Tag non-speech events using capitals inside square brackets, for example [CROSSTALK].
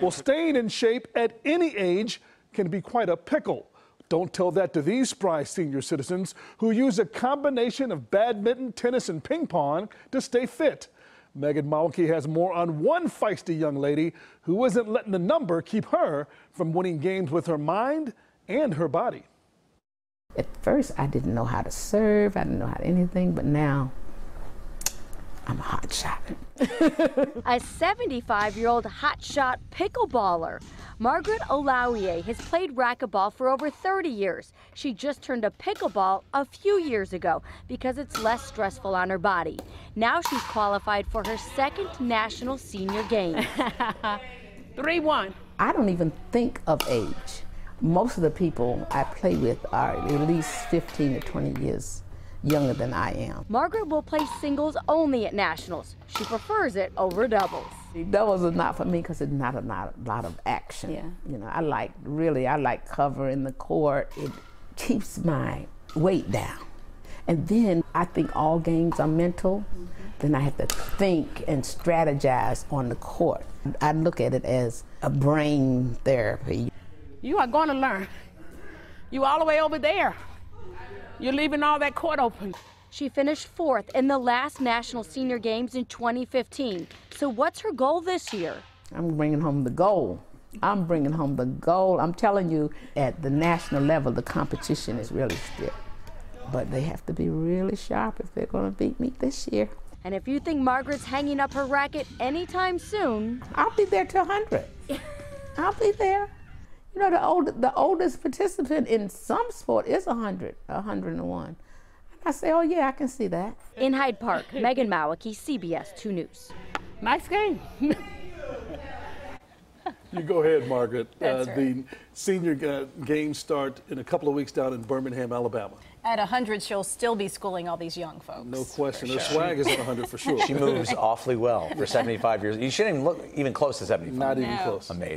Well, staying in shape at any age can be quite a pickle. Don't tell that to these spry senior citizens who use a combination of badminton, tennis, and ping pong to stay fit. Megan Mawicke has more on one feisty young lady who isn't letting the number keep her from winning games with her mind and her body. At first, I didn't know how to serve, I didn't know how to anything, but now I'm a hot shot. [LAUGHS] a 75 year old hotshot pickleballer. Margaret Olawoye has played racquetball for over 30 years. She just turned to pickleball a few years ago because it's less stressful on her body. Now she's qualified for her second national senior game. [LAUGHS] 3 1. I don't even think of age. Most of the people I play with are at least 15 to 20 years younger than I am. Margaret will play singles only at nationals. She prefers it over doubles. Doubles is not for me because it's not a lot, lot of action. Yeah. You know, I like really I like covering the court. It keeps my weight down. And then I think all games are mental. Mm-hmm. Then I have to think and strategize on the court. I look at it as a brain therapy. You are going to learn. You all the way over there. You're leaving all that court open. She finished fourth in the last National Senior Games in 2015. So what's her goal this year? I'm bringing home the gold. I'm bringing home the gold. I'm telling you, at the national level, the competition is really stiff. But they have to be really sharp if they're going to beat me this year. And if you think Margaret's hanging up her racket anytime soon, I'll be there till 100. [LAUGHS] I'll be there. You know, the, old, the oldest participant in some sport is 100, 101. I say, oh, yeah, I can see that. In Hyde Park, [LAUGHS] Megan Mawicke, CBS 2 News. Nice game. [LAUGHS] you go ahead, Margaret. Uh, right. The senior uh, games start in a couple of weeks down in Birmingham, Alabama. At 100, she'll still be schooling all these young folks. No question. Her sure. swag is at 100 for [LAUGHS] sure. She moves awfully well for 75 years. You shouldn't even look even close to 75. Not even no. close. Amazing.